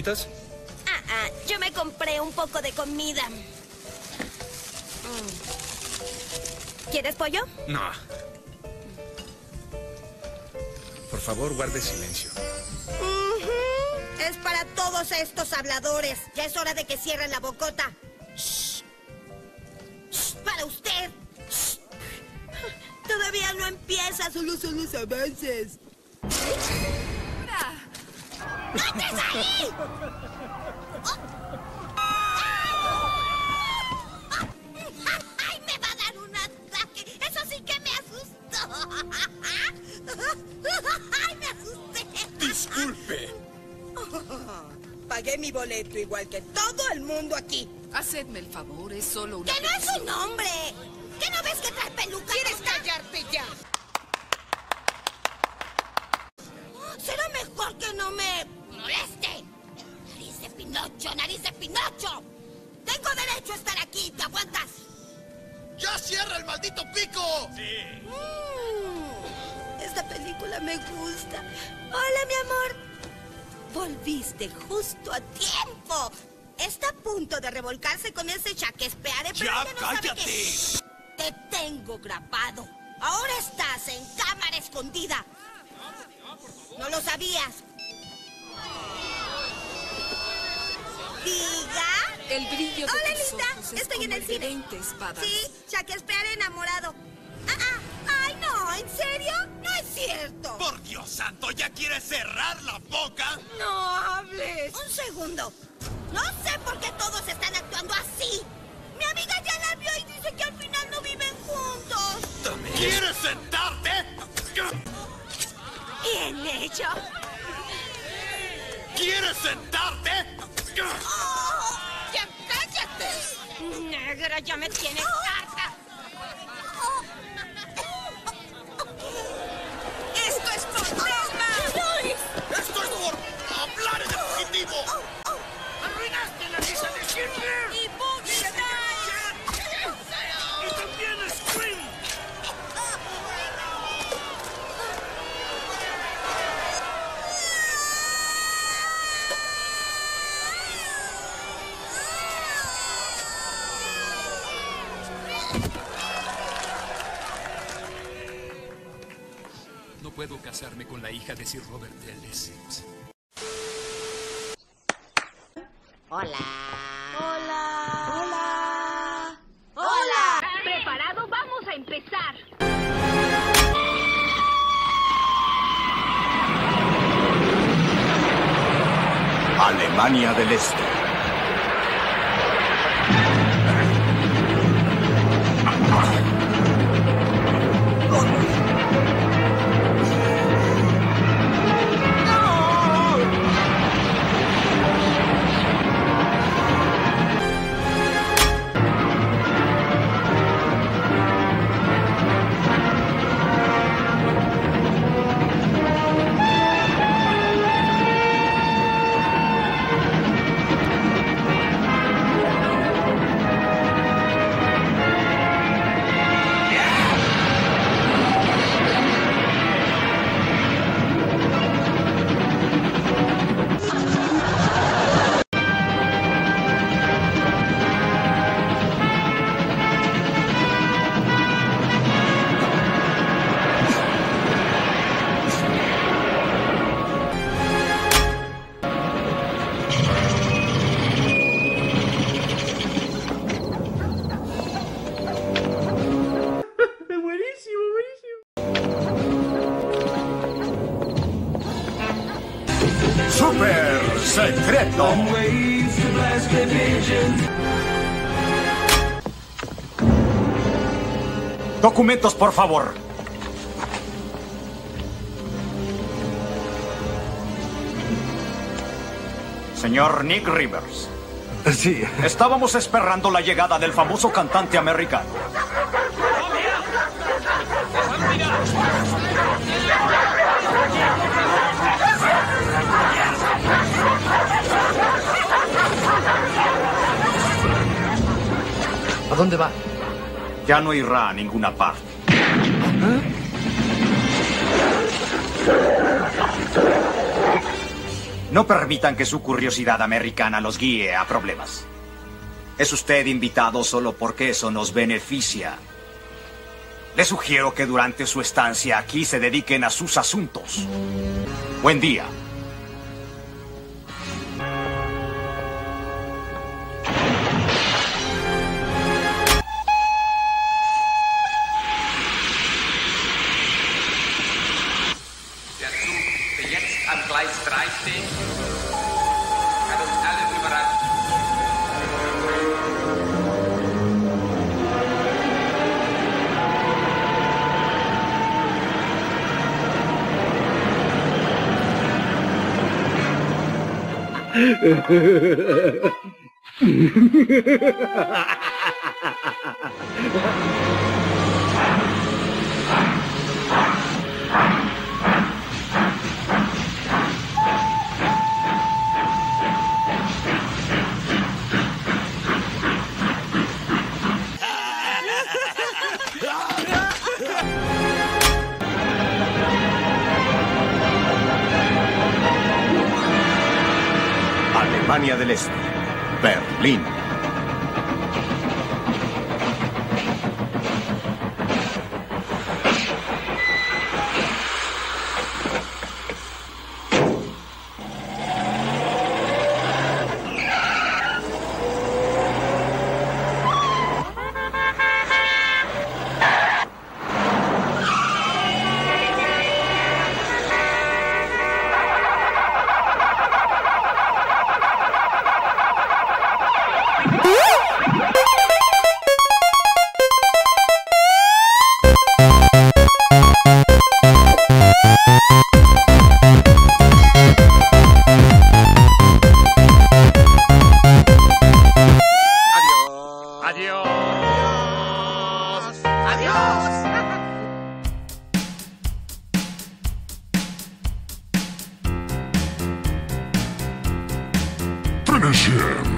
palomitas? Ah, ah, yo me compré un poco de comida. Mm. ¿Quieres pollo? No. Por favor, guarde silencio. Es para todos estos habladores. Ya es hora de que cierren la bocota. Shh. Shh, Para usted. Shh. Todavía no empieza, solo son los avances. ¡No entres ahí! ¡Ay, me va a dar un ataque! ¡Eso sí que me asustó! ¡Ay, me asusté! Disculpe. Pagué mi boleto igual que todo el mundo aquí. Hacedme el favor, es solo una... ¡Que no es un hombre! ¿Qué no ves que trae peluca? ¿Quieres callarte ya? Será mejor que no me Pinocho, nariz de Pinocho. Tengo derecho a estar aquí, ¿te aguantas? ¡Ya cierra el maldito pico! Mm, esta película me gusta. Hola, mi amor. Volviste justo a tiempo. Está a punto de revolcarse con ese chaquespeare, pero ¡Ya ella no sabe cállate! que... Te tengo grabado. Ahora estás en cámara escondida. ¿No lo sabías? Diga. El brillo de Hola, tus linda. ojos es Estoy en el cine. 20 espadas. Sí, Shakespeare enamorado. Ah, ah, ay, no, ¿en serio? No es cierto. ¡Por Dios santo! ¿Ya quieres cerrar la boca? No hables. Un segundo. No sé por qué todos están actuando así. Mi amiga ya la vio y dice que al final no viven juntos. ¿Quieres sentarte? Bien hecho. ¿Quieres sentarte? ¡Oh! ¡Ya cállate! Negra, ya me tienes puedo casarme con la hija de Sir Robert Ellis. Hola. Hola. Hola. Hola. ¿Preparado? Vamos a empezar. Alemania del Este. Secreto. Documentos, por favor. Señor Nick Rivers. Sí. Estábamos esperando la llegada del famoso cantante americano. Dónde va? Ya no irá a ninguna parte. No permitan que su curiosidad americana los guíe a problemas. Es usted invitado solo porque eso nos beneficia. Le sugiero que durante su estancia aquí se dediquen a sus asuntos. Buen día. Am Gleis 3 steht, kann uns alle überraschen. Alemania del Este. Berlín. Finish him!